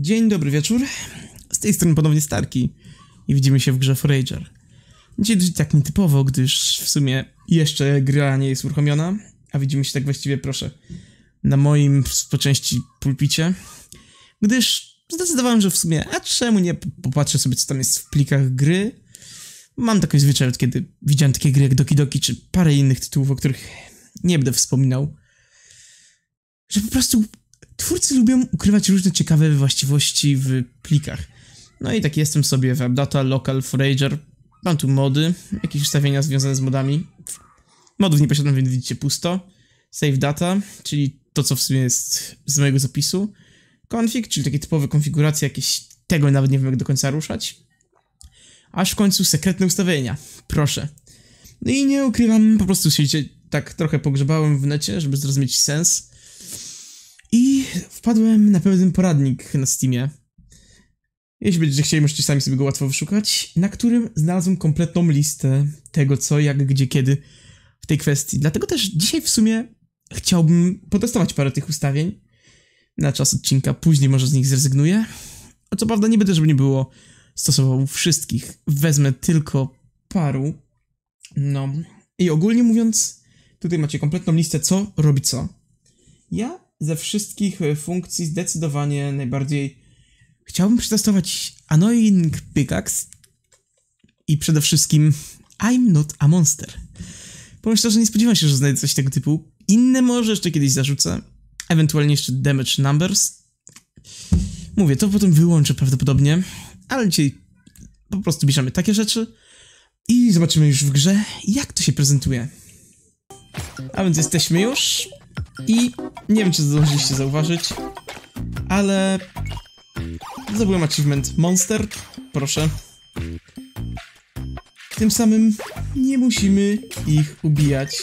Dzień dobry wieczór. Z tej strony ponownie Starki i widzimy się w grze Forager. Dzisiaj dość tak nietypowo, gdyż w sumie jeszcze gra nie jest uruchomiona, a widzimy się tak właściwie, proszę, na moim po części pulpicie, gdyż zdecydowałem, że w sumie, a czemu nie popatrzę sobie, co tam jest w plikach gry. Mam taki zwyczaj, od kiedy widziałem takie gry jak Doki Doki, czy parę innych tytułów, o których nie będę wspominał, że po prostu twórcy lubią ukrywać różne ciekawe właściwości w plikach. No i tak jestem sobie w AppData, Local, Forager. Mam tu mody, jakieś ustawienia związane z modami. Modów nie posiadam, więc widzicie pusto. Save data, czyli to, co w sumie jest z mojego zapisu. Config, czyli takie typowe konfiguracje, jakieś tego nawet nie wiem jak do końca ruszać. Aż w końcu sekretne ustawienia. Proszę. No i nie ukrywam, po prostu się tak trochę pogrzebałem w necie, żeby zrozumieć sens. I wpadłem na pewien poradnik na Steamie. Jeśli będziecie chcieli, możecie sami sobie go łatwo wyszukać, na którym znalazłem kompletną listę tego, co, jak, gdzie, kiedy w tej kwestii. Dlatego też dzisiaj w sumie chciałbym potestować parę tych ustawień na czas odcinka. Później może z nich zrezygnuję. A co prawda nie będę, żeby nie było, stosował wszystkich. Wezmę tylko paru. No. I ogólnie mówiąc, tutaj macie kompletną listę, co robi co. Ja ze wszystkich e, funkcji zdecydowanie najbardziej chciałbym przetestować Annoying Pickaxe i przede wszystkim I'm not a monster. Powiem szczerze, nie spodziewałem się, że znajdę coś tego typu. Inne może jeszcze kiedyś zarzucę. Ewentualnie jeszcze Damage Numbers. Mówię, to potem wyłączę prawdopodobnie, ale dzisiaj po prostu bierzemy takie rzeczy i zobaczymy już w grze, jak to się prezentuje. A więc jesteśmy już i nie wiem, czy zdążyliście zauważyć, ale zdobyłem achievement Monster, proszę. Tym samym nie musimy ich ubijać,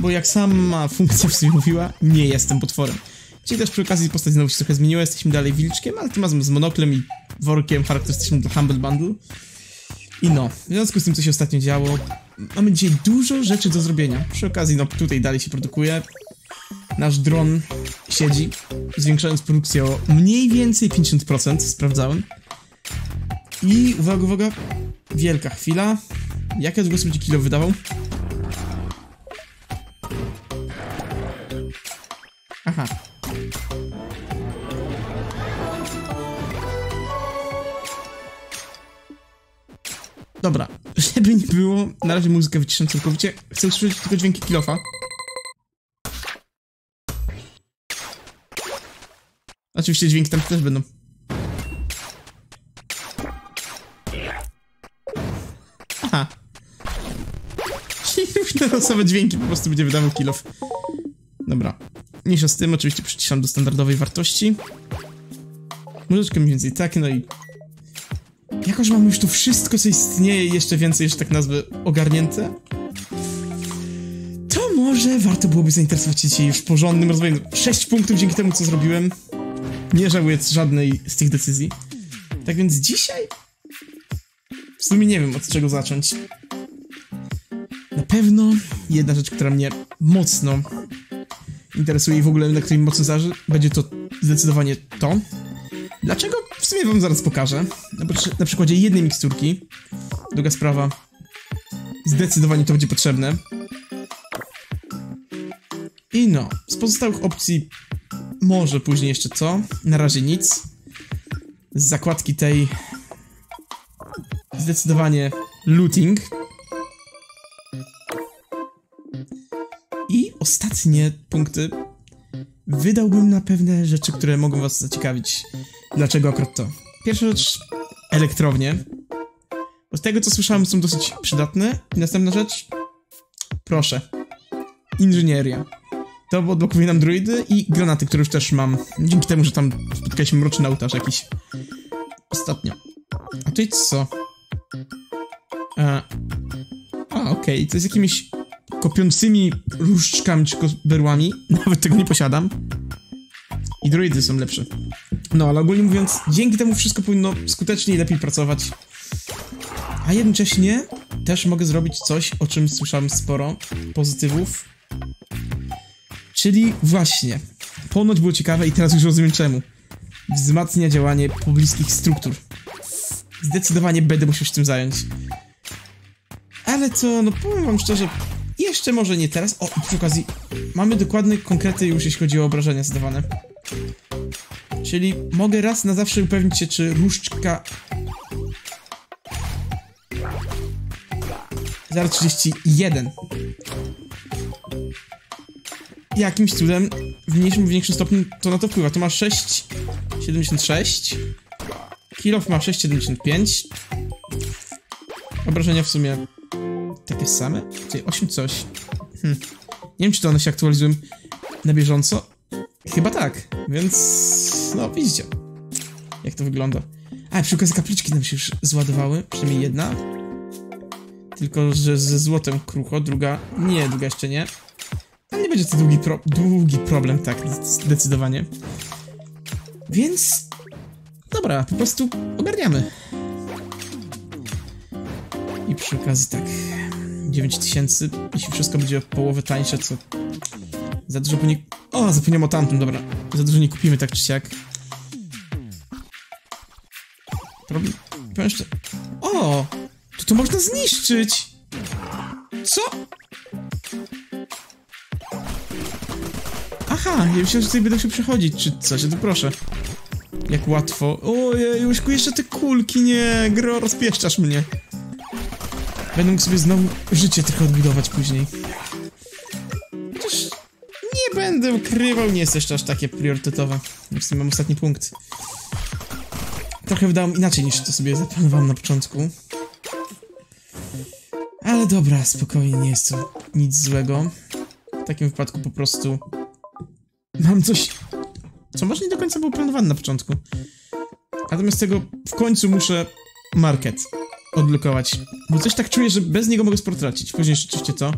bo jak sama funkcja w sumie mówiła, nie jestem potworem. Czyli też przy okazji postać znowu się trochę zmieniła, jesteśmy dalej wilczkiem, ale tym razem z monoklem i workiem charakterystycznym dla Humble Bundle. I no, w związku z tym, co się ostatnio działo, mamy dzisiaj dużo rzeczy do zrobienia. Przy okazji, no tutaj dalej się produkuje, nasz dron siedzi, zwiększając produkcję o mniej więcej 50%, sprawdzałem. I uwaga, uwaga, wielka chwila. Jak ja długo sobie kilo wydawał? Aha. Dobra, żeby nie było, na razie muzykę wyciszam całkowicie. Chcę usłyszeć tylko dźwięki kilofa. Oczywiście dźwięki tam też będą. Aha. Czyli różne dźwięki po prostu będzie wydawał kilof. Dobra. Mniejsza z tym, oczywiście przyciszam do standardowej wartości. Muzyczkę mniej więcej tak, no i... Jako, że mam już tu wszystko, co istnieje jeszcze więcej, jeszcze tak nazwę, ogarnięte, to może warto byłoby zainteresować się już porządnym rozwojem. 6 punktów dzięki temu, co zrobiłem. Nie żałuję żadnej z tych decyzji. Tak więc dzisiaj... W sumie nie wiem od czego zacząć. Na pewno jedna rzecz, która mnie mocno interesuje i w ogóle na której mocno zależy, będzie to zdecydowanie to. Dlaczego? W sumie wam zaraz pokażę. Na, na przykładzie jednej miksturki. Druga sprawa. Zdecydowanie to będzie potrzebne. I no, z pozostałych opcji może później jeszcze co? Na razie nic. Z zakładki tej zdecydowanie looting. I ostatnie punkty wydałbym na pewne rzeczy, które mogą was zaciekawić. Dlaczego akurat to? Pierwsza rzecz, elektrownie. Z tego co słyszałem są dosyć przydatne. I następna rzecz, proszę, inżynieria. To odblokuje nam druidy i granaty, które już też mam. Dzięki temu, że tam spotkaliśmy mroczny ołtarz jakiś. Ostatnio. A tutaj co? A, a okej, okay. to jest jakimiś kopiącymi różdżkami czy berłami. Nawet tego nie posiadam. I druidy są lepsze. No, ale ogólnie mówiąc, dzięki temu wszystko powinno skutecznie i lepiej pracować. A jednocześnie też mogę zrobić coś, o czym słyszałem sporo pozytywów. Czyli właśnie, ponoć było ciekawe i teraz już rozumiem czemu. wzmacnia działanie pobliskich struktur. Zdecydowanie będę musiał się tym zająć. Ale co, no powiem wam szczerze, jeszcze może nie teraz. O, przy okazji mamy dokładne konkrety już jeśli chodzi o obrażenia zadawane. Czyli mogę raz na zawsze upewnić się, czy różdżka... 0,31 Jakimś cudem w mniejszym lub większym stopniu to na to wpływa. To ma 6,76 Kilof ma 6,75 Obrażenia w sumie takie same? Czyli 8 coś. Hm. Nie wiem, czy to one się aktualizują na bieżąco. Chyba tak, więc no widzicie, jak to wygląda. A, przy okazji kapliczki nam się już zładowały, przynajmniej jedna. Tylko, że ze złotem krucho, druga nie, druga jeszcze nie. Będzie to długi, pro długi problem, tak, zdecydowanie. Więc, dobra, po prostu ogarniamy. I przy okazji tak, 9000, jeśli wszystko będzie o połowę tańsze, co za dużo nie... O, zapomniałem o tamtym, dobra. Za dużo nie kupimy tak czy siak. Problem... Powiem jeszcze... O! To to można zniszczyć! Co? Aha, ja myślałem, że tutaj będę się przechodzić, czy coś, to proszę. Jak łatwo. Ojej, już jeszcze te kulki, nie, gro, rozpieszczasz mnie. Będę mógł sobie znowu życie trochę odbudować później. Chociaż nie będę ukrywał, nie jest jeszcze aż takie priorytetowe. W sumie mam ostatni punkt. Trochę wydałem inaczej niż to sobie zaplanowałem na początku. Ale dobra, spokojnie, nie jest to nic złego. W takim wypadku po prostu mam coś, co może nie do końca było planowane na początku. Natomiast tego w końcu muszę market odblokować. Bo coś tak czuję, że bez niego mogę sporo tracić. Później rzeczywiście to.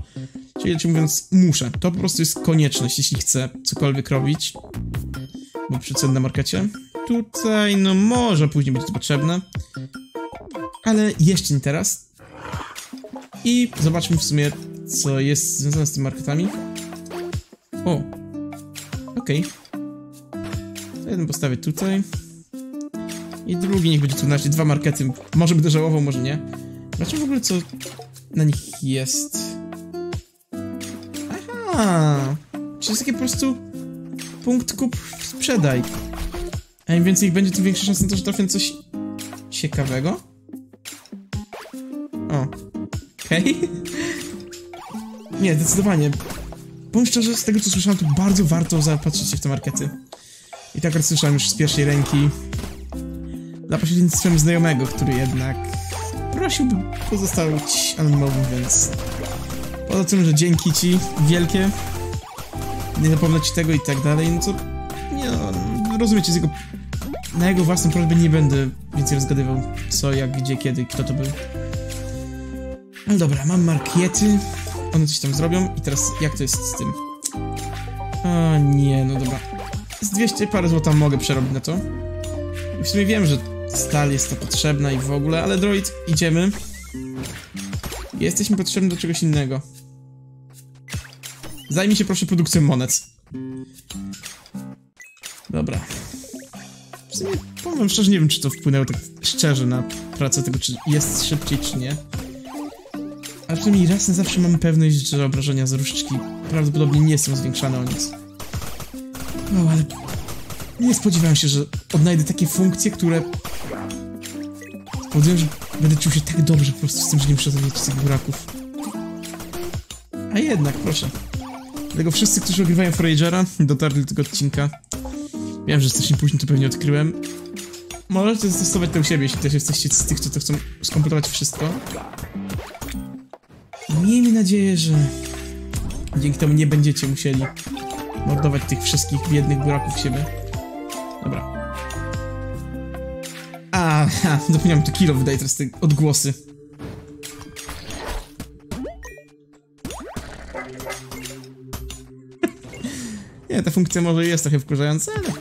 Czyli inaczej mówiąc, muszę. To po prostu jest konieczność, jeśli chcę cokolwiek robić. Bo przy na markecie. Tutaj, no może później będzie to potrzebne. Ale jeszcze nie teraz. I zobaczmy w sumie, co jest związane z tymi marketami. Okej. Okay. Jeden postawię tutaj. I drugi niech będzie tu, znaczy dwa markety. Może będę żałował, może nie. Zobaczmy w ogóle, co na nich jest. Aha! Czy jest takie po prostu punkt kup, sprzedaj. A im więcej ich będzie, tym większa szansa na to, że trafię coś ciekawego. O. Okej. Okay. nie, zdecydowanie. Powiem szczerze, z tego co słyszałem, to bardzo warto zapatrzyć się w te markety. I tak jak słyszałem już z pierwszej ręki, za pośrednictwem znajomego, który jednak prosiłby pozostawić anonimowy, więc poza tym, że dzięki ci wielkie, nie zapomnę ci tego i tak dalej, no to nie no, rozumiecie, z jego, na jego własną prośbę nie będę więcej rozgadywał co, jak, gdzie, kiedy, kto to był. Ale dobra, mam markiety, one coś tam zrobią i teraz jak to jest z tym? O nie, no dobra. Z 200 parę złota mogę przerobić na to. W sumie wiem, że Stal jest to potrzebna i w ogóle, ale droid, idziemy. Jesteśmy potrzebni do czegoś innego. Zajmij się proszę produkcją monet. Dobra. W sumie, powiem szczerze, nie wiem, czy to wpłynęło tak szczerze na pracę tego, czy jest szybciej, czy nie. Ale przynajmniej raz na zawsze mamy pewność, że obrażenia z różdżki prawdopodobnie nie są zwiększane o nic. No, ale nie spodziewałem się, że odnajdę takie funkcje, które powodują, że będę czuł się tak dobrze po prostu z tym, że nie muszę zabijać tych buraków. A jednak, proszę. Dlatego wszyscy, którzy ogrywają Foragera, dotarli do tego odcinka. Wiem, że strasznie późno to pewnie odkryłem. Możecie zastosować to u siebie, jeśli też jesteście z tych, co to chcą skompletować wszystko. Miejmy nadzieję, że dzięki temu nie będziecie musieli mordować tych wszystkich biednych buraków siebie. Dobra. A, zapomniałem, to kilo wydaje teraz te odgłosy. Nie, ta funkcja może jest trochę wkurzająca, ale...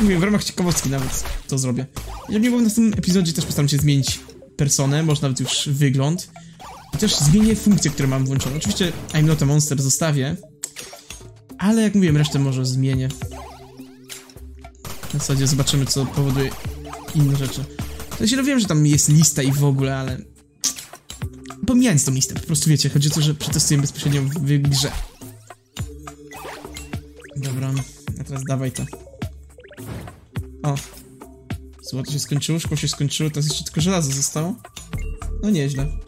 Mówię, w ramach ciekawostki nawet to zrobię. Jak nie było w następnym epizodzie też postaram się zmienić personę, może nawet już wygląd. Też zmienię funkcje, które mam włączone. Oczywiście I'm not a monster zostawię, ale jak mówiłem, resztę może zmienię. W zasadzie zobaczymy, co powoduje inne rzeczy. W sensie, no wiem, że tam jest lista i w ogóle, ale... Pomijając tą listę, po prostu wiecie, chodzi o to, że przetestujemy bezpośrednio w grze. Dobra, a teraz dawaj to. O. Złoto się skończyło, szkło się skończyło, teraz jeszcze tylko żelazo zostało. No nieźle.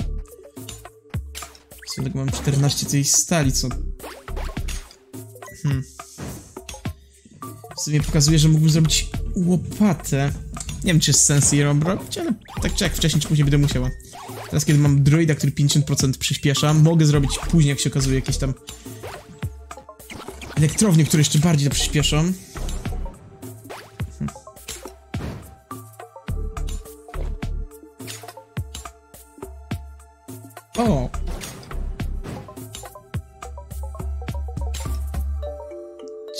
Tak mam 14 tej stali, co... Hmm. W sumie pokazuje, że mógłbym zrobić łopatę. Nie wiem, czy jest sens jej robić, ale tak czy jak wcześniej czy później będę musiała. Teraz, kiedy mam droida, który 50% przyspiesza, mogę zrobić później, jak się okazuje, jakieś tam elektrownie, które jeszcze bardziej to przyspieszą. Hm. O!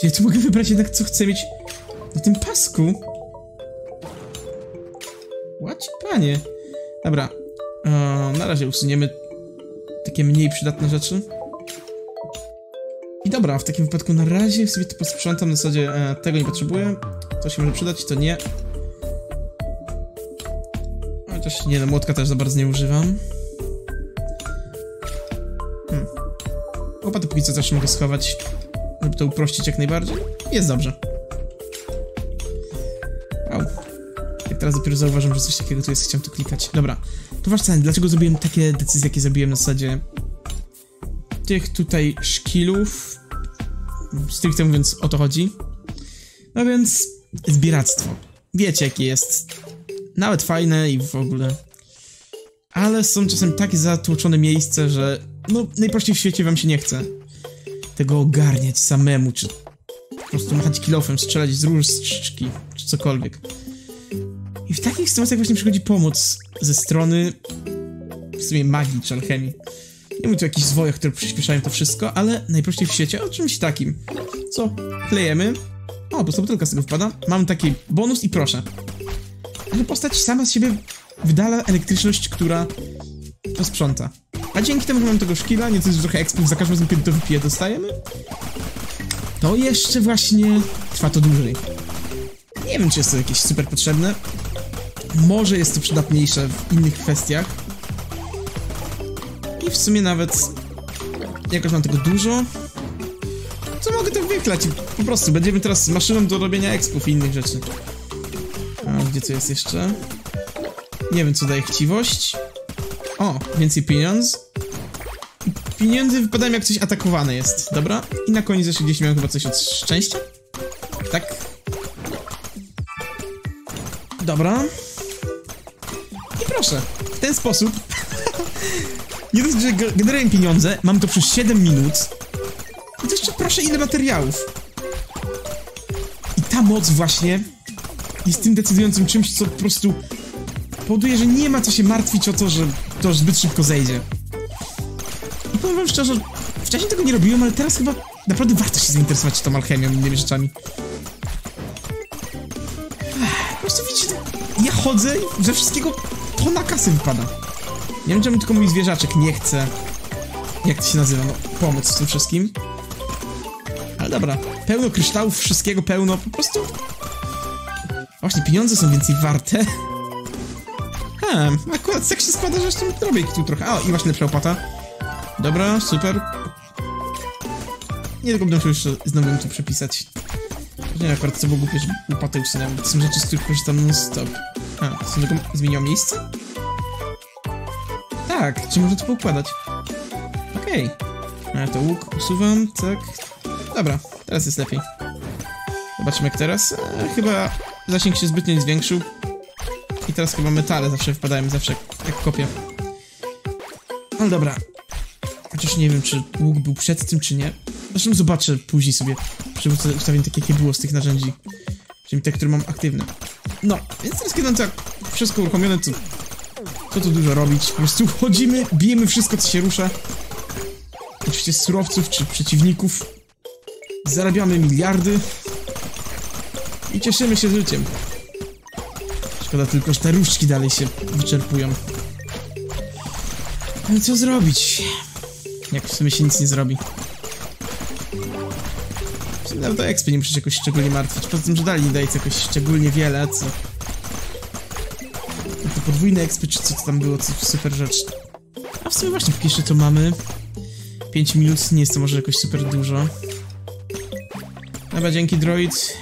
Czy ja tu mogę wybrać jednak, co chcę mieć na tym pasku? Łacie panie. Dobra. E, na razie usuniemy takie mniej przydatne rzeczy. I dobra, w takim wypadku na razie sobie to posprzątam, na zasadzie e, tego nie potrzebuję. To się może przydać, to nie. Chociaż nie, no młotka też za bardzo nie używam. Hmm. Łopaty póki co też mogę schować, to uprościć jak najbardziej. Jest dobrze. Wow. Jak teraz dopiero zauważam, że coś takiego tu jest, chciałem tu klikać. Dobra, to ważne, dlaczego zrobiłem takie decyzje, jakie zrobiłem na zasadzie tych tutaj szkilów. Stricte mówiąc o to chodzi. No więc zbieractwo. Wiecie jakie jest. Nawet fajne i w ogóle. Ale są czasem takie zatłoczone miejsca, że no najprościej w świecie wam się nie chce tego ogarniać samemu, czy po prostu machać kilofem, strzelać z różdżki, czy cokolwiek. I w takich sytuacjach właśnie przychodzi pomoc ze strony w sumie magii czy alchemii. Nie mówię tu o jakichś zwojach, które przyspieszają to wszystko, ale najprościej w świecie o czymś takim. Co? Klejemy. O, bo butelka z tego wpada. Mam taki bonus i proszę. Że postać sama z siebie wydala elektryczność, która to sprząta. A dzięki temu, że mam tego szkila, nieco jest trochę ekspów, za każdym razem, kiedy to wypiję, dostajemy. To jeszcze właśnie trwa to dłużej. Nie wiem, czy jest to jakieś super potrzebne. Może jest to przydatniejsze w innych kwestiach. I w sumie nawet jakoś mam tego dużo. Co mogę to wyklać? Po prostu będziemy teraz maszyną do robienia expów i innych rzeczy. A gdzie co jest jeszcze? Nie wiem, co daje chciwość. O, więcej pieniądz. Pieniądze wypadają jak coś atakowane jest, dobra? I na koniec jeszcze gdzieś miałem chyba coś od szczęścia? Tak. Dobra. I proszę, w ten sposób Nie dość, że generuję pieniądze, mam to przez 7 minut. I to jeszcze proszę ile materiałów. I ta moc właśnie jest tym decydującym czymś, co po prostu powoduje, że nie ma co się martwić o to, że to zbyt szybko zejdzie. Powiem szczerze, wcześniej tego nie robiłem, ale teraz chyba naprawdę warto się zainteresować tą alchemią i innymi rzeczami. Po prostu widzicie, ja chodzę i ze wszystkiego tona kasy wypada. Nie wiem, czemu tylko mój zwierzaczek nie chce... Jak to się nazywa? No, pomóc w tym wszystkim. Ale dobra, pełno kryształów, wszystkiego pełno, po prostu... Właśnie, pieniądze są więcej warte. Hmm, akurat tak się składa, że jeszcze robię tu trochę. O, i właśnie lepsza opłata. Dobra, super. Nie tylko będę jeszcze znowu tu przepisać. Nie akurat co było głupie, że łopatę usunąłem. To są rzeczy, z których korzystam non stop. A, są tylko zmieniło miejsce? Tak, czy może to poukładać? Okej. Okay. to łuk usuwam, tak. Dobra, teraz jest lepiej. Zobaczmy jak teraz. E, chyba zasięg się zbytnio nie zwiększył. I teraz chyba metale zawsze wpadają, zawsze jak kopię. Ale dobra. Chociaż nie wiem, czy łuk był przed tym, czy nie. Zresztą zobaczę później sobie. Przywrócę ustawienie takie, jakie było z tych narzędzi. Czyli te, które mam aktywne. No, więc teraz kiedy mam tak wszystko uruchomione, to co tu dużo robić? Po prostu chodzimy, bijemy wszystko, co się rusza. Oczywiście surowców czy przeciwników. Zarabiamy miliardy. I cieszymy się życiem. Szkoda tylko, że te różdżki dalej się wyczerpują. Ale co zrobić? Jak w sumie się nic nie zrobi. Nawet o expie nie muszę się jakoś szczególnie martwić. Poza tym, że dalej nie daje jakoś szczególnie wiele, co... To podwójne expy, czy co to tam było, co super rzecz. A w sumie właśnie, póki jeszcze to mamy. 5 minut, nie jest to może jakoś super dużo. Dobra, dzięki droid.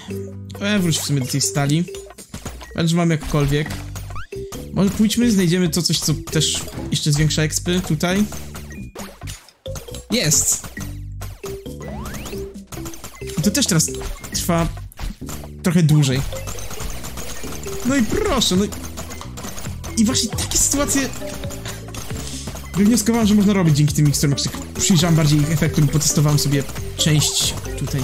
E, wróć w sumie do tej stali. Patrz, że mamy jakkolwiek. Może pójdźmy, znajdziemy to coś, co też jeszcze zwiększa expy tutaj. Jest! To też teraz trwa trochę dłużej. No i proszę, no i... I właśnie takie sytuacje... Wywnioskowałem, że można robić dzięki tym miksturom, jak tak przyjrzałem bardziej ich efektom i potestowałem sobie część tutaj.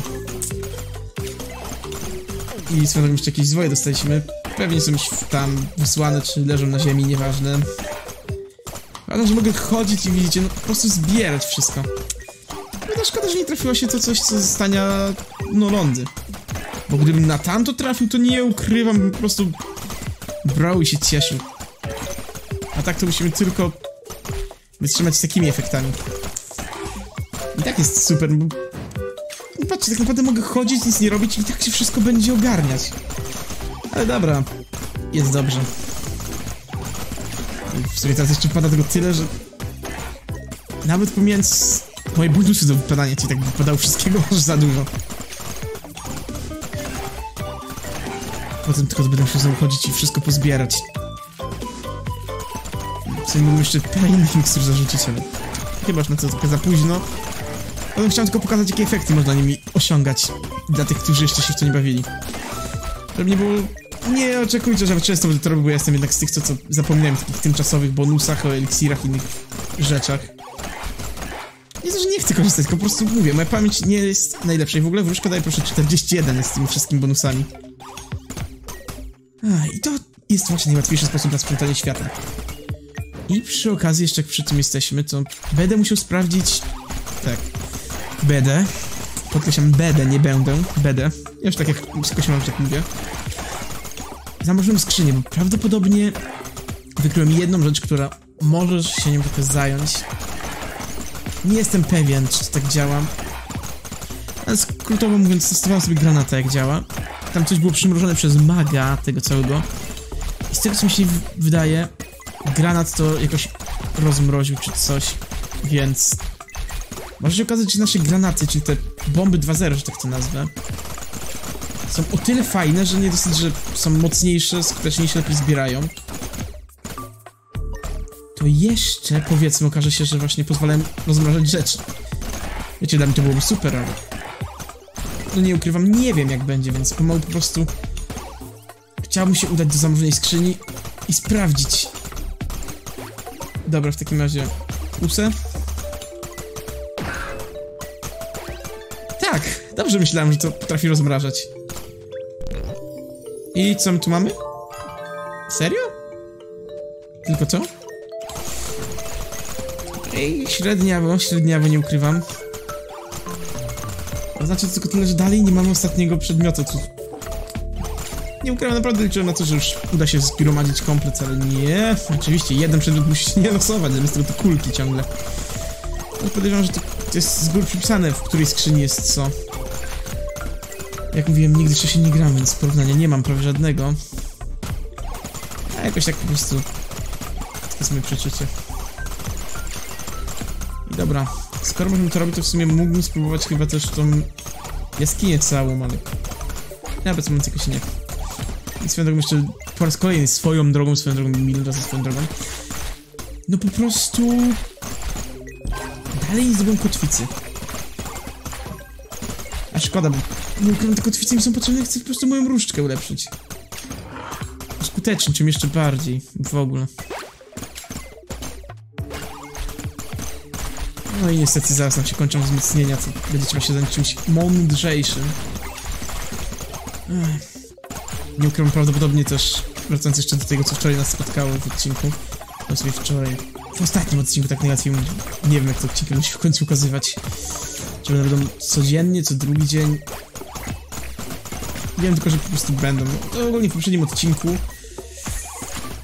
I swoją jeszcze jakieś zwoje dostaliśmy. Pewnie są tam wysłane, czy leżą na ziemi, nieważne. Ale że mogę chodzić i widzicie, no po prostu zbierać wszystko. No szkoda, że nie trafiło się to coś, co stania, no lądy. Bo gdybym na tamto trafił, to nie ukrywam, po prostu brał i się cieszył. A tak to musimy tylko wytrzymać z takimi efektami. I tak jest super, bo... No patrzcie, tak naprawdę mogę chodzić, nic nie robić i tak się wszystko będzie ogarniać. Ale dobra, jest dobrze. W sumie teraz jeszcze pada tego tyle, że... Nawet pomijając moje bonusy do wypadania ci tak wypadało wszystkiego aż za dużo. Potem tylko będę musiał znowu chodzić i wszystko pozbierać. W sumie jeszcze parę innych mikstur zarzucić, ale... Chyba, że na to trochę za późno. Potem chciałem tylko pokazać, jakie efekty można nimi osiągać dla tych, którzy jeszcze się w to nie bawili. Żeby nie było... Nie oczekujcie, że często będę to robił, bo ja jestem jednak z tych, co, co zapominałem w takich tymczasowych bonusach, o eliksirach i innych rzeczach. Nie to, że nie chcę korzystać, tylko po prostu mówię, moja pamięć nie jest najlepsza i w ogóle wróżka daje proszę 41 z tymi wszystkimi bonusami. Ach, I to jest właśnie najłatwiejszy sposób na sprzątanie świata. I przy okazji, jeszcze jak przy tym jesteśmy, to będę musiał sprawdzić... Tak. Będę. Podkreślam, będę, nie będę. Będę. Ja już tak jak się mam, tak mówię. Zamożyłem skrzynię, bo prawdopodobnie wykryłem jedną rzecz, która możesz się nią trochę zająć. Nie jestem pewien, czy tak działa. Ale skrótowo mówiąc, testowałem sobie granatę, jak działa. Tam coś było przymrożone przez maga tego całego. I z tego, co mi się wydaje, granat to jakoś rozmroził czy coś, więc... Może się okazać, że nasze granaty, czyli te bomby 2.0, że tak to nazwę, są o tyle fajne, że nie dosyć, że są mocniejsze, skuteczniejsze, lepiej zbierają. To jeszcze, powiedzmy, okaże się, że właśnie pozwalają rozmrażać rzeczy. Wiecie, dla mnie to byłoby super, ale... No nie ukrywam, nie wiem jak będzie, więc pomału po prostu... Chciałbym się udać do zamrożonej skrzyni i sprawdzić. Dobra, w takim razie... Usę. Tak, dobrze myślałem, że to potrafi rozmrażać. I co my tu mamy? Serio? Tylko to? Ej, średniawo, średniawo, nie ukrywam. To znaczy tylko tyle, że dalej nie mamy ostatniego przedmiotu. Tu... Nie ukrywam, naprawdę liczyłem na to, że już uda się zgromadzić komplet, ale nie. Oczywiście, jeden przedmiot musi się nie losować, zamiast tego to kulki ciągle. Ale podejrzewam, że to jest z góry przypisane, w której skrzyni jest co. Jak mówiłem, nigdy się nie gram, więc porównania nie mam prawie żadnego. A jakoś tak po prostu... To jest moje przeczucie. Dobra, skoro możemy to robić, to w sumie mógłbym spróbować chyba też tą jaskinię całą, ale... Ja bez momentu jakoś nie. I swoją drogą jeszcze po raz kolejny swoją drogą, swoją drogą, milion razy swoją drogą. No po prostu... Dalej nie zdobyłem kotwicy. Szkoda, bo ukrywam, te kotwice mi są potrzebne, chcę po prostu moją różdżkę ulepszyć. Skutecznie, czym jeszcze bardziej, w ogóle. No i niestety zaraz nam się kończą wzmocnienia, to będzie trzeba się zająć czymś mądrzejszym. Nie ukrywam, prawdopodobnie też, wracając jeszcze do tego, co wczoraj nas spotkało w odcinku, to sobie wczoraj, w ostatnim odcinku tak najłatwiej, nie wiem jak to odcinki musi w końcu ukazywać. Czy będą codziennie, co drugi dzień. Wiem tylko, że po prostu będą. No, ogólnie w poprzednim odcinku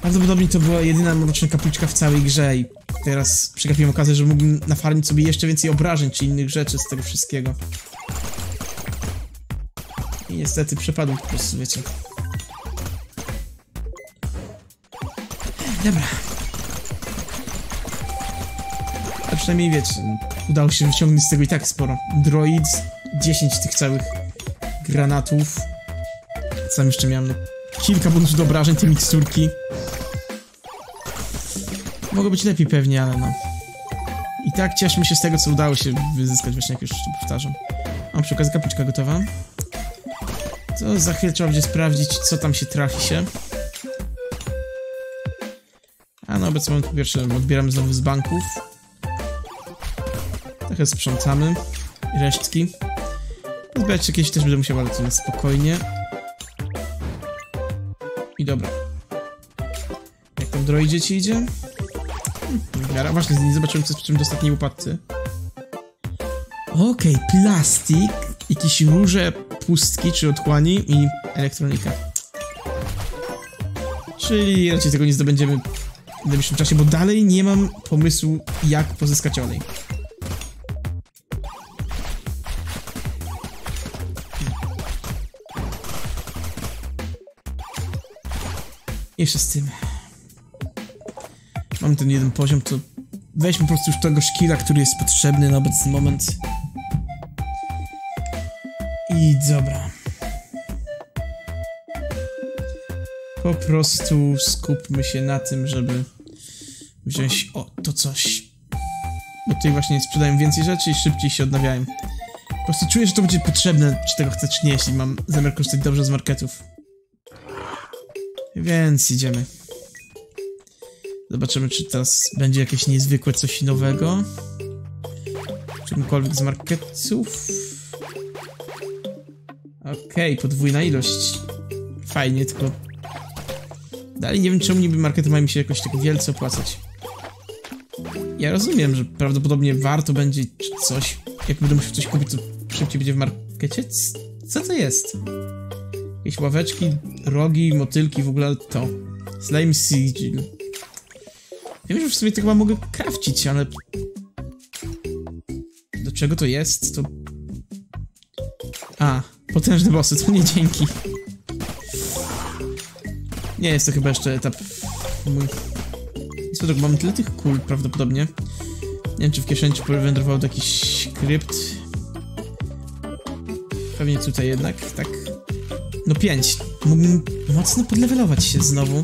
prawdopodobnie to była jedyna mroczna kapliczka w całej grze i teraz przegapiłem okazję, że mógłbym nafarmić sobie jeszcze więcej obrażeń czy innych rzeczy z tego wszystkiego. I niestety przepadł po prostu, wiecie. Dobra. A przynajmniej wiecie, udało się wyciągnąć z tego i tak sporo. Droid, 10 tych całych granatów. Tam jeszcze miałem? No, kilka bonusów do obrażeń, te miksturki. Mogło być lepiej pewnie, ale no. I tak cieszmy się z tego, co udało się wyzyskać, właśnie jak już to powtarzam. Mam przy okazji kapliczka gotowa. To za chwilę trzeba będzie sprawdzić, co tam się trafi się. A na obecny moment po pierwsze odbieramy znowu z banków. Trochę sprzątamy. Resztki. Zbierać kiedyś też będę musiał, to na spokojnie. I dobra. Jak tam droidzie ci idzie? Hmm, właśnie, nie zobaczyłem co z czym do ostatniej upadcy. Okej, okay, plastik, jakieś róże, pustki czy otchłani i elektronika. Czyli raczej tego nie zdobędziemy w najbliższym czasie, bo dalej nie mam pomysłu jak pozyskać olej. Jeszcze z tym. Mam ten jeden poziom, to weźmy po prostu już tego szkila, który jest potrzebny na obecny moment. I dobra. Po prostu skupmy się na tym, żeby wziąć, o, to coś. Bo tutaj właśnie sprzedają więcej rzeczy i szybciej się odnawiają. Po prostu czuję, że to będzie potrzebne, czy tego chcę, czy nie, jeśli mam zamiar korzystać dobrze z marketów. Więc idziemy. Zobaczymy, czy teraz będzie jakieś niezwykłe coś nowego. Czymkolwiek z marketów. Okej, okay, podwójna ilość. Fajnie, tylko... Dalej nie wiem, czemu niby markety mają mi się jakoś tak wielce opłacać. Ja rozumiem, że prawdopodobnie warto będzie coś. Jak będę musiał coś kupić, to szybciej będzie w markecie. Co to jest? Jakieś ławeczki, rogi, motylki, w ogóle to. Slime Sigil. Wiem, że w sumie to chyba mogę krawcić, ale... Do czego to jest? To... A, potężne bossy, to nie dzięki. Nie jest to chyba jeszcze etap mój. Co tak, tyle tych kul prawdopodobnie. Nie wiem, czy w kieszeni powędrował do jakiś krypt. Pewnie tutaj jednak, tak. No pięć. Mógłbym mocno podlewelować się znowu.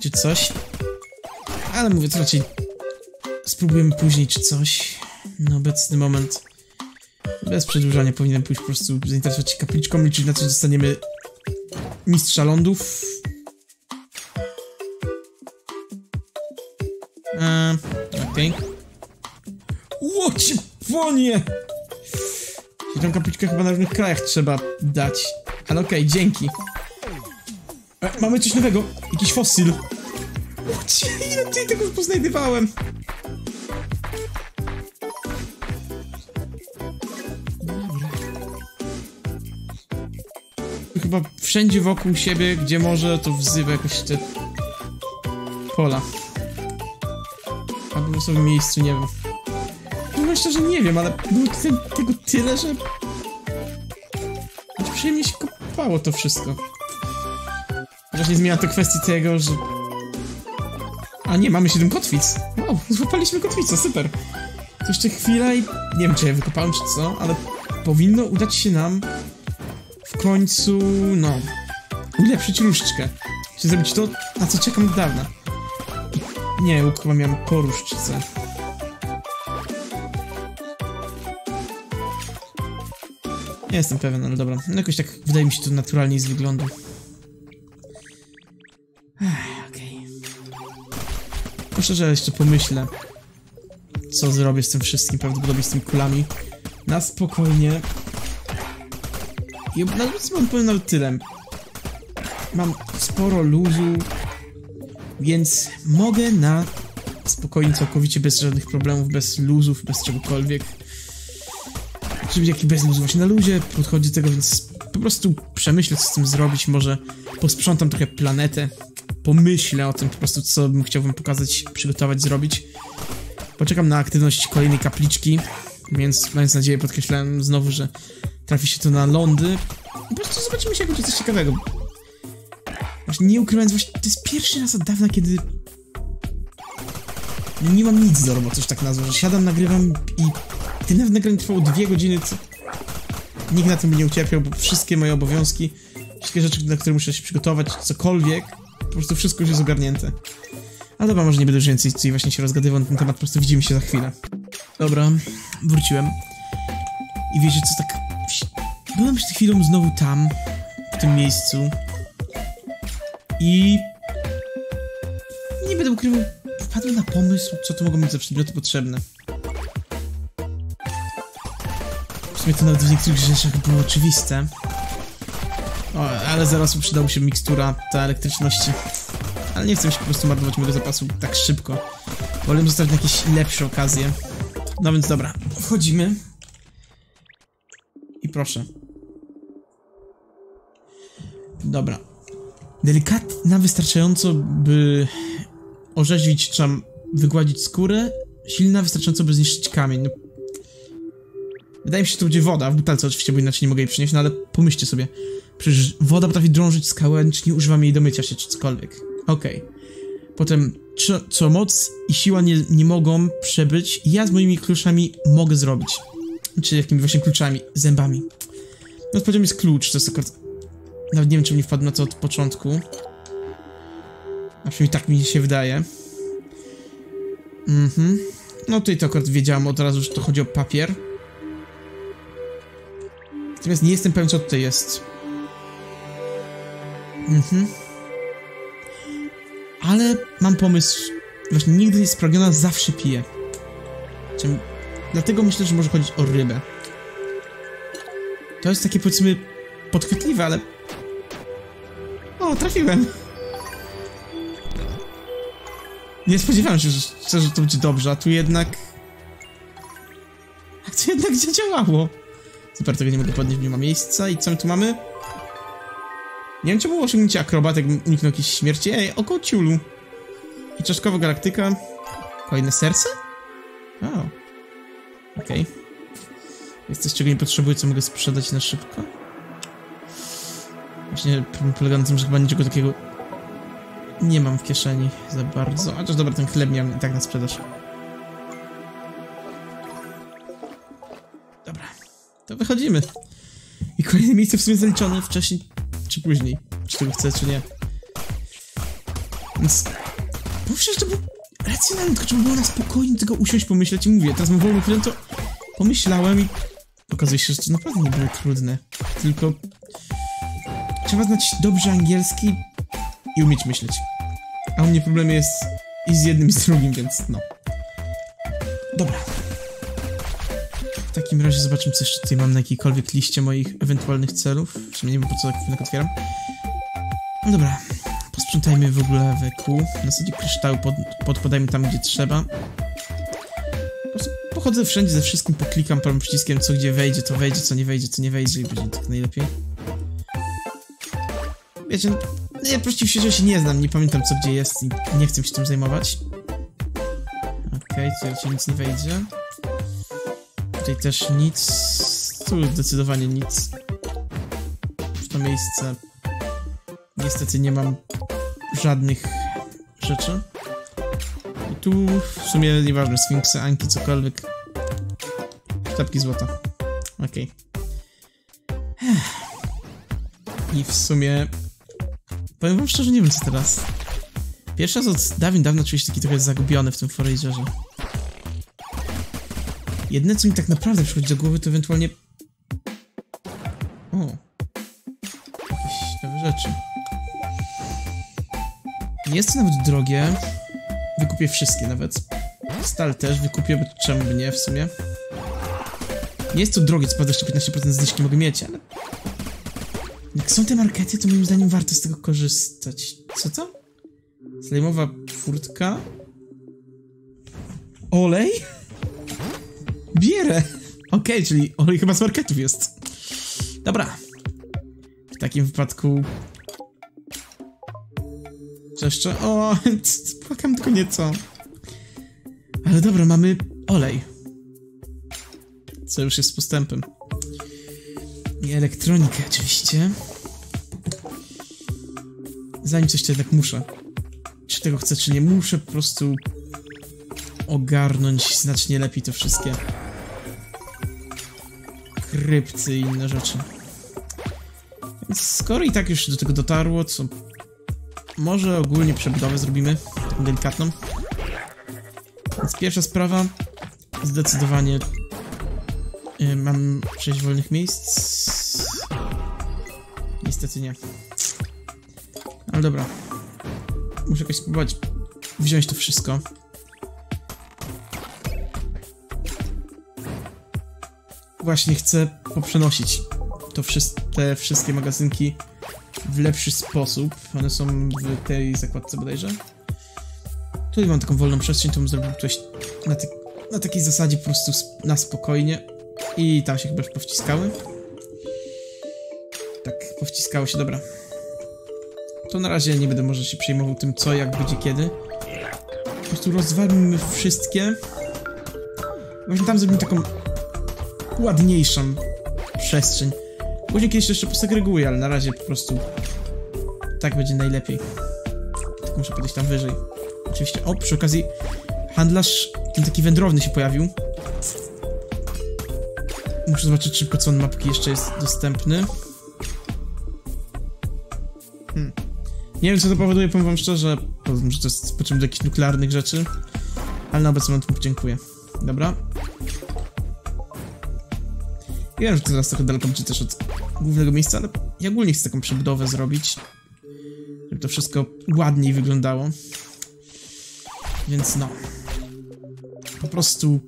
Czy coś. Ale mówię, to raczej spróbujemy później czy coś. Na obecny moment bez przedłużania powinienem pójść po prostu zainteresować się kapliczką, liczyć na to, że dostaniemy mistrza lądów. Eee, okej. Okay. Łocie, płonie! Tą kapliczkę chyba na różnych krajach trzeba dać. Ale okej, okay, dzięki. E, mamy coś nowego. Jakiś fosyl. Łocie, ile tutaj tego poznajdywałem. chyba wszędzie wokół siebie, gdzie może, to wzywa jakoś te pola. Albo w sobie miejscu, nie wiem. Szczerze nie wiem, ale było tego tyle, że... Aż przyjemnie się kopało to wszystko. Chociaż nie zmienia to kwestii tego, że... A nie, mamy 7 kotwic. Wow, złapaliśmy kotwicę, super. To jeszcze chwila i... Nie wiem, czy ja wykopałem, czy co, ale powinno udać się nam w końcu, no, ulepszyć różdżkę. Czy zrobić to, na co czekam od dawna. Nie, miałem po różdżce. Nie jestem pewien, ale dobra. No jakoś tak wydaje mi się to naturalnie z wyglądu. Okej. Okay. Szczerze jeszcze pomyślę, co zrobię z tym wszystkim, prawdopodobnie z tymi kulami. Na spokojnie, i na mam powiem nawet tyle. Mam sporo luzu, więc mogę na spokojnie, całkowicie, bez żadnych problemów, bez luzów, bez czegokolwiek. Czy jaki bez luzu właśnie na luzie podchodzi do tego, więc po prostu przemyślę, co z tym zrobić, może posprzątam trochę planetę, pomyślę o tym po prostu, co bym chciał wam pokazać, przygotować, zrobić. Poczekam na aktywność kolejnej kapliczki, więc mając nadzieję podkreślałem znowu, że trafi się to na lądy. Po prostu zobaczymy się, jak będzie coś ciekawego. Właśnie nie ukrywając, właśnie to jest pierwszy raz od dawna, kiedy nie mam nic do roboty, coś tak nazwę, że siadam, nagrywam i tyle w nagraniu trwało dwie godziny, co... Nikt na tym nie ucierpiał, bo wszystkie moje obowiązki, wszystkie rzeczy, na które muszę się przygotować, cokolwiek, po prostu wszystko już jest ogarnięte. A dobra, może nie będę już więcej tutaj właśnie się rozgadywał na ten temat, po prostu widzimy się za chwilę. Dobra, wróciłem. I wiecie co, tak... Byłem przed chwilą znowu tam, w tym miejscu. I... Nie będę ukrywał, wpadłem na pomysł, co to mogą być za przedmioty potrzebne. Sumie to nawet w niektórych rzeczach było oczywiste. O, ale zaraz przydało się mikstura ta elektryczności. Ale nie chcę się po prostu marnować mojego zapasu tak szybko. Wolę zostawić na jakieś lepsze okazje. No więc dobra, wchodzimy. I proszę. Dobra. Delikatna wystarczająco, by orzeźwić, trzeba wygładzić skórę. Silna wystarczająco, by zniszczyć kamień. No. Wydaje mi się, że to będzie woda, w butelce oczywiście, bo inaczej nie mogę jej przynieść, no ale pomyślcie sobie. Przecież woda potrafi drążyć skałę, nic nie używam jej do mycia się czy cokolwiek. Okej. Okay. Potem, co, co, moc i siła nie, nie mogą przebyć, ja z moimi kluczami mogę zrobić. Czy jakimi właśnie kluczami, zębami. No odpowiedzią jest klucz, to jest akurat... Nawet nie wiem, czy mi wpadł na to od początku. A przynajmniej tak mi się wydaje. Mhm. No tutaj to akurat wiedziałam od razu, że to chodzi o papier. Natomiast nie jestem pewien, co tutaj jest. Mhm. Ale mam pomysł. Właśnie nigdy nie spragniona, zawsze piję. Czym... Dlatego myślę, że może chodzić o rybę. To jest takie powiedzmy podchwytliwe, ale... O, trafiłem. Nie spodziewałem się, że, że to będzie dobrze, a tu jednak... A to jednak działało. Super, tego nie mogę podnieść, nie ma miejsca. I co my tu mamy? Nie wiem, czy było osiągnięcie akrobatek, uniknął jakiejś śmierci. Ej, oko ciulu. I czaszkowa galaktyka. Kolejne serce? O. Okej. Okay. Jest coś, czego nie potrzebuję, co mogę sprzedać na szybko? Właśnie polega na tym, że chyba niczego takiego nie mam w kieszeni za bardzo. Chociaż dobra, ten chleb miałem i tak na sprzedaż. To wychodzimy. I kolejne miejsce w sumie zaliczone wcześniej czy później. Czy tego chcę, czy nie. Więc... Powiem to było racjonalne, tylko trzeba było na spokojnie tego usiąść, pomyśleć i mówię. Teraz mam wolną chwilę, to pomyślałem i okazuje się, że to naprawdę nie było trudne. Tylko trzeba znać dobrze angielski i umieć myśleć. A u mnie problem jest i z jednym i z drugim, więc no. Dobra. W takim razie zobaczymy, co jeszcze tutaj mam na jakiejkolwiek liście moich ewentualnych celów. W sumie nie wiem, po co tak otwieram. No dobra. Posprzątajmy w ogóle wokół. Na zasadzie kryształu pod, podkładajmy tam, gdzie trzeba. Po prostu pochodzę wszędzie ze wszystkim, poklikam prawym przyciskiem, co gdzie wejdzie, to wejdzie, co nie wejdzie, co nie wejdzie i będzie tak najlepiej. Wiecie, no ja prościej się, że się nie znam, nie pamiętam co gdzie jest i nie chcę się tym zajmować. Okej, okay, tutaj nic nie wejdzie. Tutaj też nic. Tu zdecydowanie nic. W to miejsce niestety nie mam żadnych rzeczy. I tu w sumie nieważne, sfinksy, anki, cokolwiek. Sztabki złota. Okej. Okay. I w sumie Powiem wam szczerze, nie wiem co teraz. Pierwszy raz od dawien dawno czuję się taki trochę zagubiony w tym foragerze. Jedyne co mi tak naprawdę przychodzi do głowy to ewentualnie... O. Jakieś nowe rzeczy. Nie jest to nawet drogie. Wykupię wszystkie nawet. Stal też wykupię, bo czemu by nie w sumie. Nie jest to drogie, co prawda jeszcze 15% zniżki mogę mieć, ale jak są te markety, to moim zdaniem warto z tego korzystać. Co to? Slajmowa furtka? Olej? Bierę! Okej, okay, czyli olej chyba z marketów jest. Dobra. W takim wypadku... Jeszcze? O, płakam tylko nieco. Ale dobra, mamy olej. Co już jest postępem. I elektronikę oczywiście. Zanim coś to jednak muszę. Czy tego chcę, czy nie, muszę po prostu ogarnąć znacznie lepiej te wszystkie krypty i inne rzeczy. Więc skoro i tak już do tego dotarło, co może ogólnie przebudowę zrobimy, taką delikatną. Więc pierwsza sprawa, zdecydowanie yy, mam 6 wolnych miejsc. Niestety nie. Ale dobra. Muszę jakoś spróbować wziąć to wszystko. Właśnie chcę poprzenosić to te wszystkie magazynki w lepszy sposób. One są w tej zakładce bodajże. Tutaj mam taką wolną przestrzeń, to bym zrobił coś na, na takiej zasadzie po prostu na spokojnie. I tam się chyba już powciskały. Tak, powciskało się, dobra. To na razie nie będę może się przejmował tym co, jak będzie, kiedy. Po prostu rozwalmy wszystkie. Właśnie tam zrobimy taką ładniejszą przestrzeń. Później kiedyś jeszcze posegreguję, ale na razie po prostu tak będzie najlepiej. Tak muszę podejść tam wyżej. Oczywiście, o, przy okazji handlarz, ten taki wędrowny się pojawił. Muszę zobaczyć szybko, co on ma, póki jeszcze jest dostępny. Hmm. Nie wiem, co to powoduje, powiem wam szczerze, że to jest potrzebne do jakichś nuklearnych rzeczy, ale na obecny moment dziękuję. Dobra. Wiem, że to teraz trochę daleko będzie też od głównego miejsca, ale ja ogólnie chcę taką przebudowę zrobić, żeby to wszystko ładniej wyglądało. Więc no. Po prostu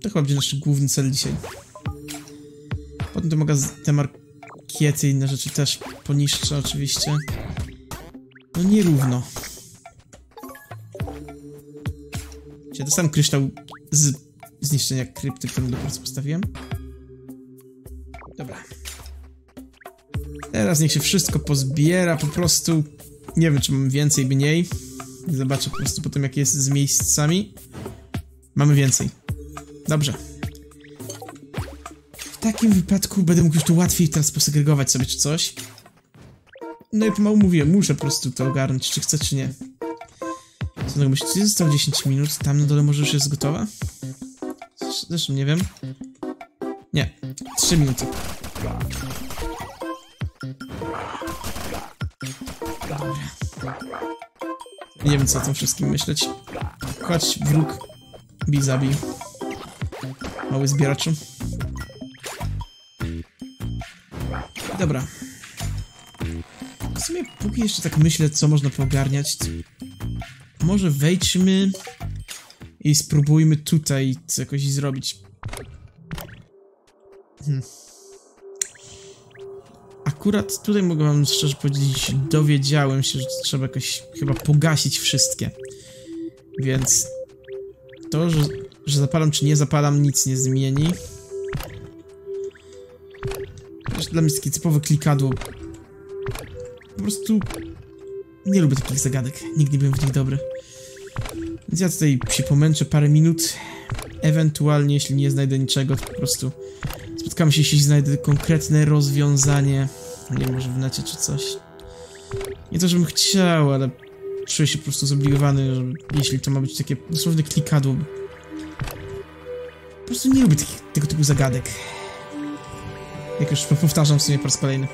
to chyba będzie nasz główny cel dzisiaj. Potem to mogę te markiety i inne rzeczy też poniszczę oczywiście. No nierówno. Ja dostałem kryształ z zniszczenia krypty, którą dopiero postawiłem. Dobra. Teraz niech się wszystko pozbiera, po prostu... Nie wiem, czy mam więcej, mniej. Zobaczę po prostu potem, jak jest z miejscami. Mamy więcej. Dobrze. W takim wypadku będę mógł już tu łatwiej teraz posegregować sobie czy coś. No i pomału mówiłem, muszę po prostu to ogarnąć, czy chcę, czy nie. Co tak myślicie? Zostało 10 minut, tam na dole może już jest gotowa? Zresztą nie wiem. Nie, 3 minuty. Nie wiem co o tym wszystkim myśleć. Chodź, wróg. Bij, zabij. Mały zbieraczu. Dobra. W sumie póki jeszcze tak myślę, co można poogarniać, może wejdźmy i spróbujmy tutaj co jakoś zrobić. Hmm. Akurat tutaj mogę wam szczerze powiedzieć, dowiedziałem się, że trzeba jakoś chyba pogasić wszystkie. Więc to, że, że zapalam czy nie zapalam nic nie zmieni. To dla mnie jest takie typowe klikadło. Po prostu nie lubię takich zagadek. Nigdy nie byłem w nich dobry. Więc ja tutaj się pomęczę parę minut. Ewentualnie, jeśli nie znajdę niczego, to po prostu spotkamy się, jeśli znajdę konkretne rozwiązanie. Nie może w necie czy coś. Nie to, żebym chciał, ale czuję się po prostu zobligowany, że jeśli to ma być takie dosłowne klikadło. Po prostu nie lubię takich, tego typu zagadek. Jak już powtarzam w sumie po raz kolejny.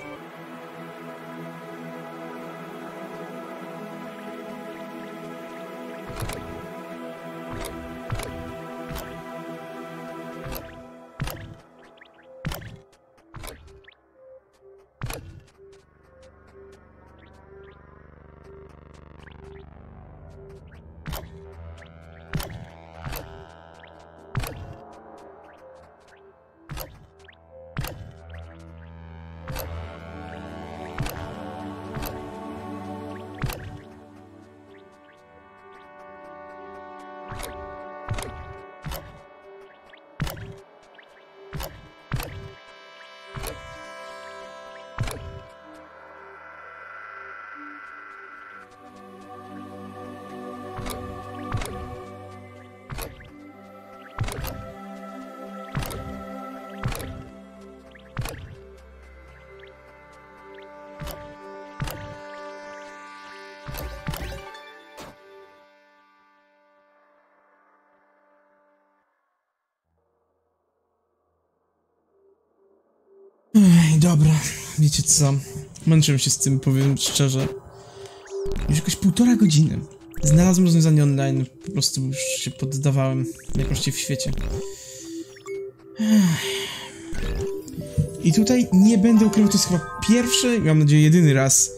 Dobra, wiecie co? Męczyłem się z tym, powiem szczerze. Już jakoś półtora godziny. Znalazłem rozwiązanie online, po prostu już się poddawałem najprościej w świecie. I tutaj nie będę ukrywał, to jest chyba pierwszy, mam nadzieję jedyny raz,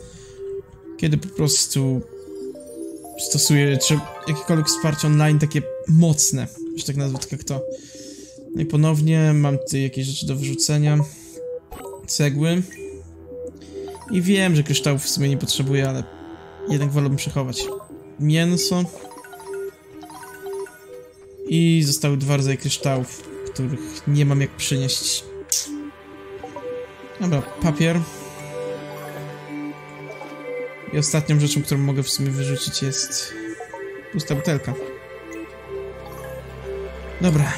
kiedy po prostu stosuję czy jakiekolwiek wsparcie online takie mocne, że tak nazwę, tak jak to. No i ponownie mam tutaj jakieś rzeczy do wyrzucenia cegły. I wiem, że kryształów w sumie nie potrzebuję, ale jednak wolałbym przechować. Mięso. I zostały dwa rodzaje kryształów, których nie mam jak przynieść. Dobra, papier. I ostatnią rzeczą, którą mogę w sumie wyrzucić jest pusta butelka. Dobra.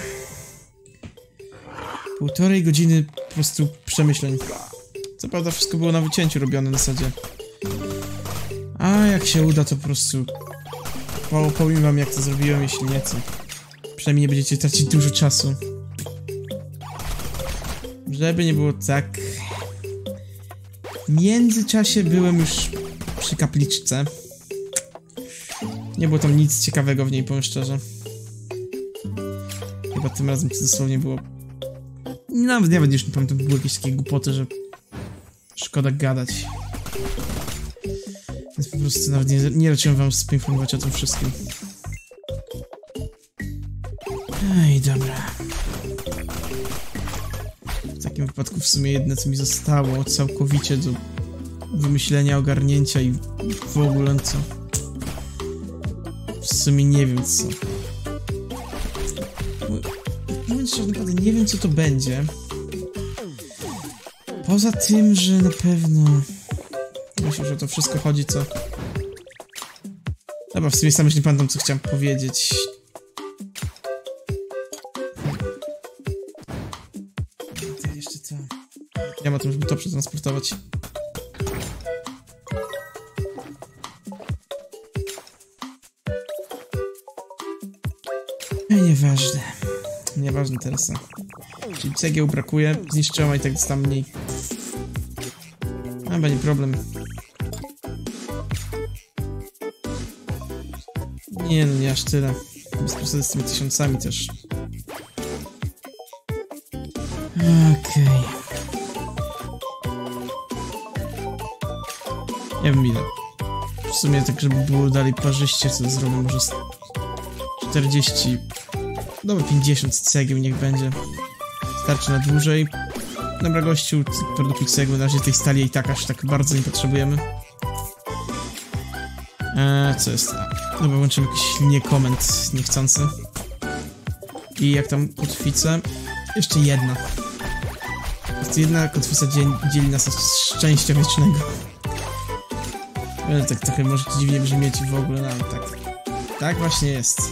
Półtorej godziny po prostu przemyśleń. Co prawda wszystko było na wycięciu robione na zasadzie. A jak się uda, to po prostu po- powiem wam jak to zrobiłem, jeśli nie, to przynajmniej nie będziecie tracić dużo czasu. Żeby nie było tak... W międzyczasie byłem już przy kapliczce. Nie było tam nic ciekawego w niej, powiem szczerze. Chyba tym razem to dosłownie było nawet, nawet już nie pamiętam, były jakieś takie głupoty, że szkoda gadać. Więc po prostu nawet nie, nie raczyłem wam poinformować o tym wszystkim. Ej, dobra. W takim wypadku w sumie jedno, co mi zostało całkowicie do wymyślenia, ogarnięcia i w ogóle co. W sumie nie wiem co. Szczerze, naprawdę nie wiem co to będzie. Poza tym, że na pewno... Myślę, że to wszystko chodzi co... Dobra, w sumie sam już nie pamiętam co chciałem powiedzieć. To jeszcze co? Ja ma tym, żeby to przetransportować. Teraz. Czyli cegieł brakuje, zniszczyłem, a i tak dostałem mniej. A, będzie problem. Nie no, nie aż tyle. Bez przesady z tymi tysiącami też. Okej. Nie wiem ile. W sumie tak, żeby było dalej parzyście, co zrobię, może z 40... Dobra, 50 cegieł niech będzie. Starczy na dłużej. Dobra gościu, produkuj cegły, na razie tej stali i tak aż tak bardzo nie potrzebujemy. Eee, co jest? Dobra, włączymy jakiś nie koment niechcący. I jak tam kotwice? Jeszcze jedna. Jest jedna kotwica dzieli, dzieli nas od szczęścia wiecznego. Ale tak trochę może dziwnie brzmieć w ogóle, no tak. Tak właśnie jest.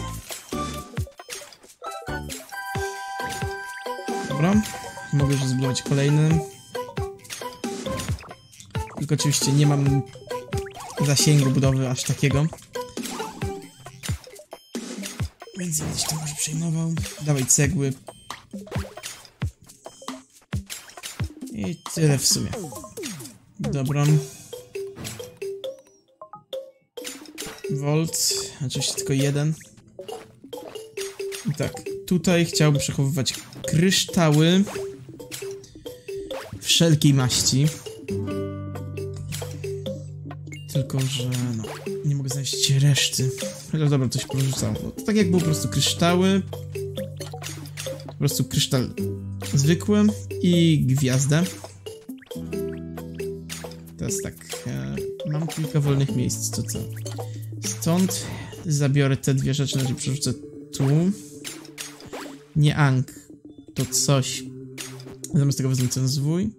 Dobra. Mogę już zbudować kolejny. Tylko oczywiście nie mam zasięgu budowy aż takiego. Więc będę się to może przejmował. Dawaj cegły. I tyle w sumie. Dobra. Volt. Oczywiście tylko jeden. I tak, tutaj chciałbym przechowywać kryształy wszelkiej maści. Tylko, że no, nie mogę znaleźć reszty. Chociaż dobra, coś porzucam. No, to tak jak było po prostu kryształy. Po prostu kryształ zwykły i gwiazdę. Teraz tak, e, mam kilka wolnych miejsc, to co? Stąd zabiorę te dwie rzeczy, na przerzucę tu. Nie ang, to coś. Zamiast tego wezmę ten zwój.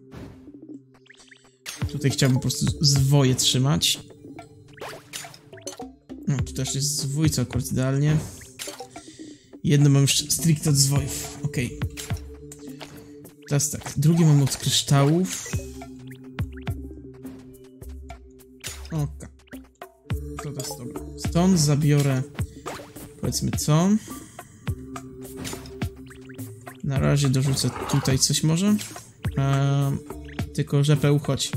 Tutaj chciałbym po prostu zwoje trzymać. No, tu też jest zwój, co akurat idealnie. Jedno mam już stricte od zwojów. Ok. Teraz tak, drugie mam od kryształów. Ok. to jest dobra. Stąd zabiorę, powiedzmy co. razie dorzucę tutaj coś może. Eee, tylko rzepę uchodź.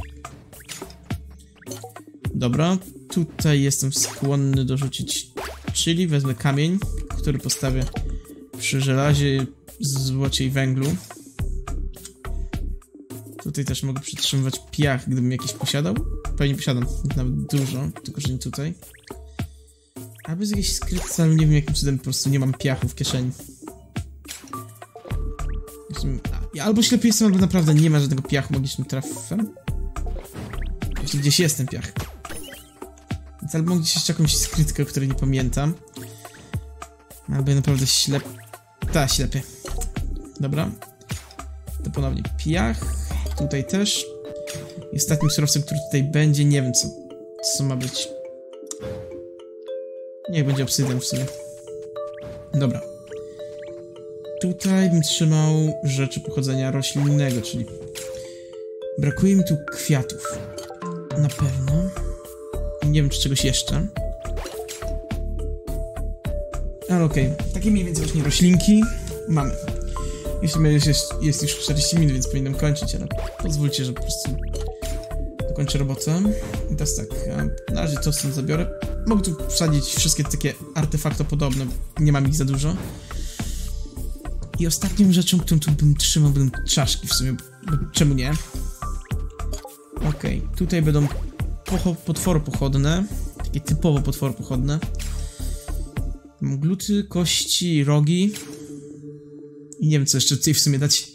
Dobra, tutaj jestem skłonny dorzucić, czyli wezmę kamień, który postawię przy żelazie, złocie i węglu. Tutaj też mogę przytrzymywać piach, gdybym jakiś posiadał. Pewnie posiadam nawet dużo, tylko że nie tutaj. Albo jest jakiś skryty, ale nie wiem jakim cudem po prostu nie mam piachu w kieszeni. Ja albo ślepy jestem, albo naprawdę nie ma żadnego piachu magicznym trafem. Jeśli gdzieś jest ten piach. Więc albo gdzieś jeszcze jakąś skrytkę, o której nie pamiętam. Albo ja naprawdę ślep... Ta, ślepy. Dobra. To ponownie piach. Tutaj też. I ostatnim surowcem, który tutaj będzie, nie wiem co, co ma być. Niech będzie obsydian w sumie. Dobra. Tutaj bym trzymał rzeczy pochodzenia roślinnego, czyli brakuje mi tu kwiatów. Na pewno. Nie wiem, czy czegoś jeszcze. Ale okej, okay. takie mniej więcej właśnie roślinki mamy. Jeśli jest, jest już 40 minut, więc powinienem kończyć, ale pozwólcie, że po prostu dokończę robotę. I teraz tak, na razie to stąd zabiorę. Mogę tu wsadzić wszystkie takie artefakty podobne, nie mam ich za dużo. I ostatnią rzeczą, którą tu bym trzymał, będą czaszki w sumie, czemu nie? Okej, okay. tutaj będą pocho potwory pochodne, takie typowo potwory pochodne. Gluty, kości, rogi. I nie wiem, co jeszcze tutaj w sumie dać.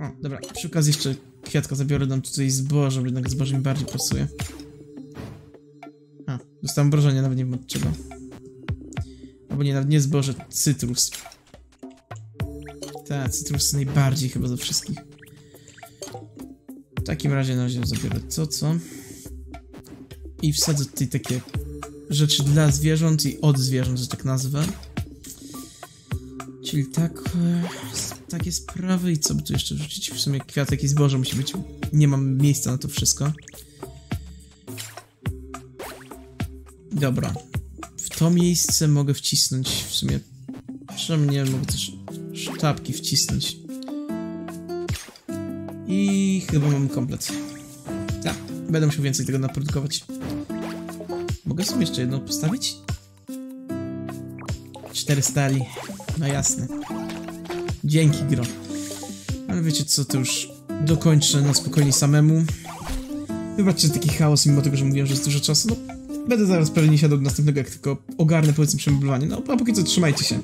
O, dobra, przy okazji jeszcze kwiatka zabiorę, dam tutaj zboże, bo jednak zboże mi bardziej pasuje. A, dostałem obrażenia, nawet nie wiem od czego. Albo nie, nie zboże, cytrus. Tak, cytrus najbardziej chyba ze wszystkich. W takim razie na razie zabiorę to, co? I wsadzę tutaj takie rzeczy dla zwierząt i od zwierząt, że tak nazwę. Czyli tak, e, takie sprawy i co by tu jeszcze wrzucić? W sumie kwiatek i zboże musi być. Nie mam miejsca na to wszystko. Dobra. To miejsce mogę wcisnąć w sumie... Nie mogę też sztabki wcisnąć. I chyba mam komplet. Tak, będę musiał więcej tego naprodukować. Mogę sobie jeszcze jedną postawić? Cztery stali. No jasne. Dzięki, gro. Ale wiecie co, to już dokończę na spokojnie samemu. Wybaczcie taki chaos, mimo tego, że mówiłem, że jest dużo czasu. No, będę zaraz pewnie siadał do następnego, jak tylko ogarnę, powiedzmy, przemeblowanie. No, a póki co trzymajcie się.